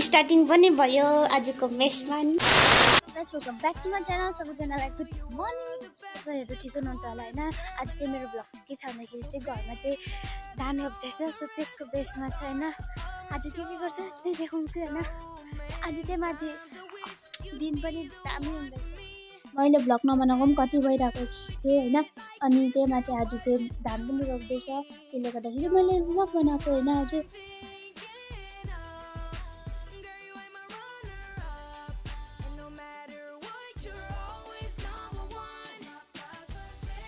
Starting पनि भयो आजको मेसमा welcome back to my channel सबैजनालाई गुड मर्निङ तपाईँहरू ठिक हुनुहुन्छ होला होइन आज चाहिँ मेरो ब्लग के छ भन्दाखेरि चाहिँ घरमा चाहिँ धान रोप्दैछ सो त्यसको बेसमा चाहिँ होइन आज के के गर्छ त्यही देखाउँछु होइन आज त्यही माथि दिन पनि दामी हुँदैछ मैले भ्लग नबनाएको पनि कति भइरहेको थिएँ होइन अनि त्यही माथि आज चाहिँ धान पनि रोप्दैछ त्यसले गर्दाखेरि मैले भ्लग बनाएको होइन आज।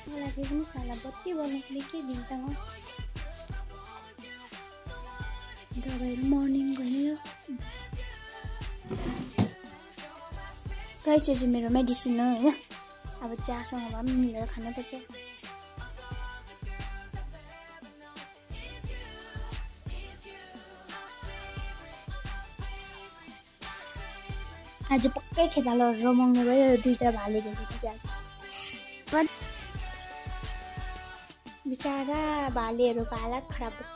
मलाई पनि बत्ती बनाएकोले के म? दबाईहरू मर्निङ गयो गाइस यो चाहिँ मेरो मेडिसिन हो होइन? अब चियासँग भए पनि मिलेर खानुपर्छ। आज पक्कै खेतालोहरू रमाउनु भयो दुइटा भाले देखेको चाहिँ आज। बिचरा भालेहरूको हालत खराब हुन्छ।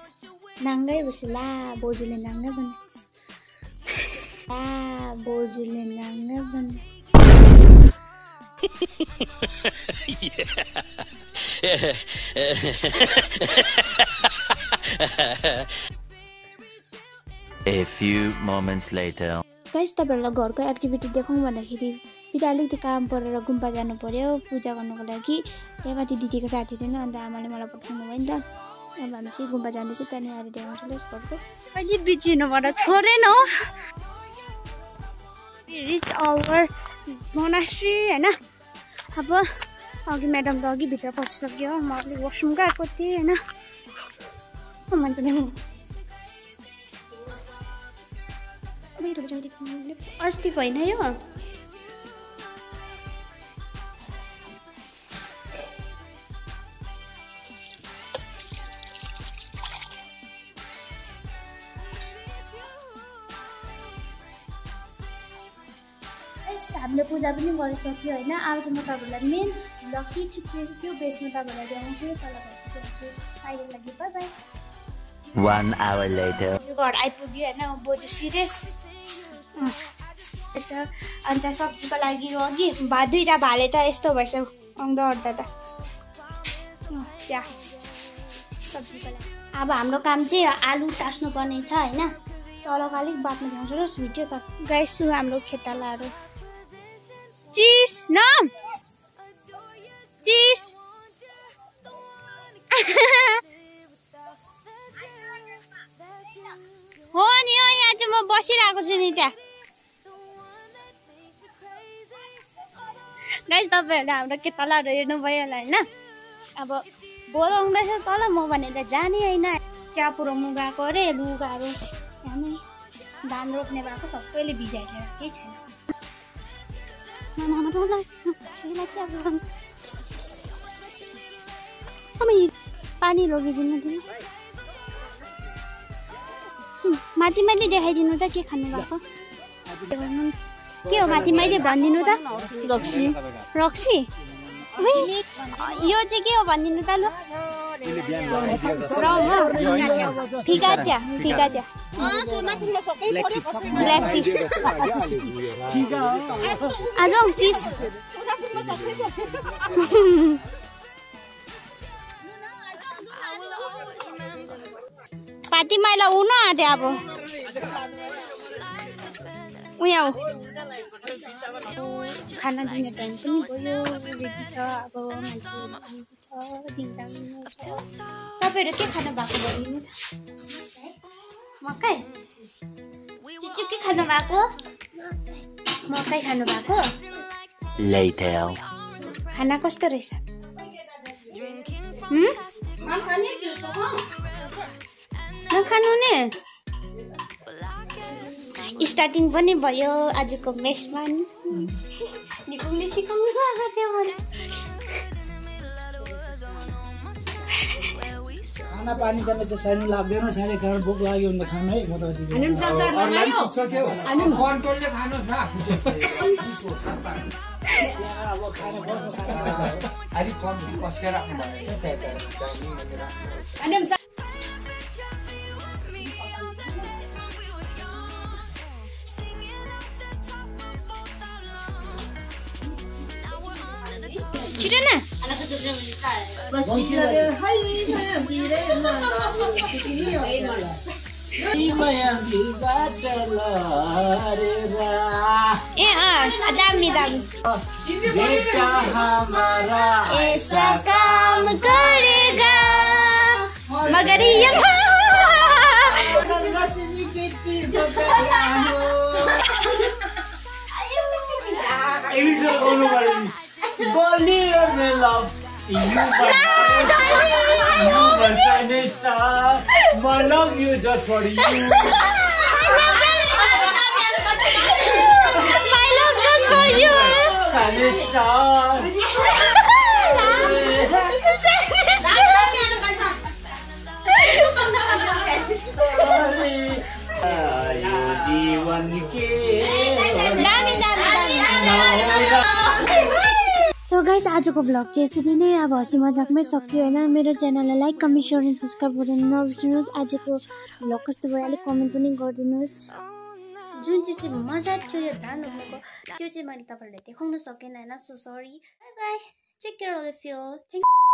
नाङ्गै बस्यो ला बोजूले नाङ्गै बनाएको ला बोजूले नाङ्गै बनाएको A few moments later. Guys तपाईँहरूलाई घरको एक्टिभिटी देखाउँ भन्दाखेरि फेरि अलिकति काम परेर गुम्पा जानु पऱ्यो पूजा गर्नुको लागि। त्यही माथि दिदीको साथी थिएन अन्त आमाले मलाई पठाउनु भयो नि त। अब हामी चाहिँ गुम्पा जाँदैछु त्यहाँनिर आएर देखाउँछु ल घरको अहिले बिचिनुबाट छोडेन रिच आवर मोनास्ट्री होइन? अब अघि म्याडम त अघि भित्र पसिसक्यो म अलिक वासरुम गएको थिएँ होइन? मन पनि अस्तिको होइन यो। हामीले पूजा पनि गरिसक्यो होइन। अब चाहिँ म तपाईँहरूलाई मेन लकी चाहिँ त्यो बेसमा तपाईँहरूलाई देखाउँछु तल देखाउँछु अहिलेको लागि bye bye One hour later. घर आइपुग्यो होइन बोजू सिरियस। यसो अन्त सब्जीको लागि यो अघि भा दुइटा भाले त यस्तो भएछ। आउँदा ओर्दा त। चिया सब्जीको लागि। अब हाम्रो काम चाहिँ आलु टास्नु पर्ने छ होइन? तलको अलिक बादमा ल्याउँछु र भिडियो त। गाइसु हाम्रो खेतालाहरू। चिस नम! चिस! हो नि हो यहाँ चाहिँ म बसिरहेको छु नि त्यहाँ। गाइस तपाईँहरूले हाम्रो के तलहरू हेर्नुभयो होला होइन? अब बोलाउँदैछ तल म भने त जाने होइन। चिया पुऱ्याउनु गएको अरे लुगाहरू। हामी धान रोप्ने भएको सबैले भिजाइदिएर केही छैन। पानी लगिदिनु दिनु माथि मैले देखाइदिनु त के खानु भएको के हो माथि मैले भनिदिनु त? रक्सी। रक्सी? यो चाहिँ के हो भनिदिनु त लु? फिका चिया फिका चिया ब्ल्याक टी। आज चिज पाती माइला उन आँट्यो अब। उयो। खाना दिने टाइम पनि भयो रेडी छ अब मान्छे छ तपाईँहरू के खानु भएको भनिदिनु त मकै? चिचु के खानु भएको? मकै खानु भएको? Later. खाना कस्तो रहेछ? हुँ? नखानु नि। स्टार्टिङ पनि भयो आजको मेसमा नि। निकुङले सिकाउनु भएको थियो मलाई। खाना पानी गर्न चाहिँ सानो लाग्दैन साह्रै कारण भोक लाग्यो भने त खानु है म त अरूलाई पनि पुग्छ त्यो कन्ट्रोलले खानु खानु अब खाना पर्छ खाना अलिक कम्ती कस्केर राख्नु भनेको छ त्यहाँ त्यहाँ डाइनिङ अनि राख्नु छिटो न माया बिबाट लडेर ए अँ दामी दामी बेटा हमारा ऐसा काम करेगा मगर ये Elisa गर्नु पर्यो नि बलियो My love You my shining star My love you just for you My love just for you. Shining star यो जीवन के So guys आजको भ्लग चाहिँ यसरी नै अब हँसी मजाकमै सक्यो होइन। मेरो च्यानललाई like comment share and subscribe गर्न नबिर्सिनुहोस् आजको भ्लग कस्तो भयो अलिक कमेन्ट पनि गरिदिनुहोस्। जुन चाहिँ चाहिँ मजा थियो यो धान त्यो चाहिँ मैले तपाईँहरूलाई देखाउन सकेन होइन। So sorry bye bye take care all you thank